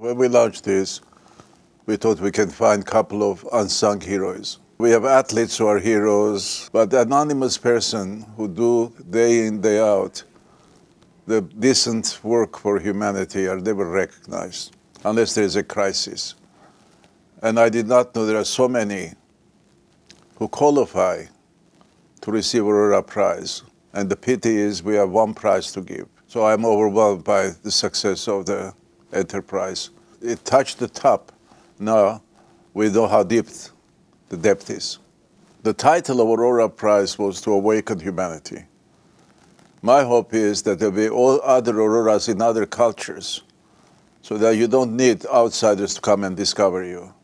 When we launched this, we thought we can find a couple of unsung heroes. We have athletes who are heroes, but anonymous person who do day in, day out the decent work for humanity are never recognized unless there is a crisis. And I did not know there are so many who qualify to receive Aurora Prize. And the pity is we have one prize to give. So I'm overwhelmed by the success of the enterprise. It touched the top. Now we know how deep the depth is. The title of Aurora Prize was to awaken humanity. My hope is that there will be all other auroras in other cultures so that you don't need outsiders to come and discover you.